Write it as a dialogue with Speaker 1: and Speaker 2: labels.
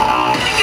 Speaker 1: Oh!